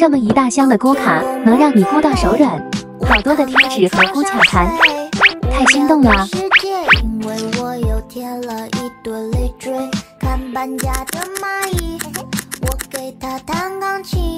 这么一大箱的咕卡，能让你咕到手软。好多的贴纸和咕卡盘，太心动了。因为我又添了一朵累赘，看搬家的蚂蚁，我给他弹钢琴。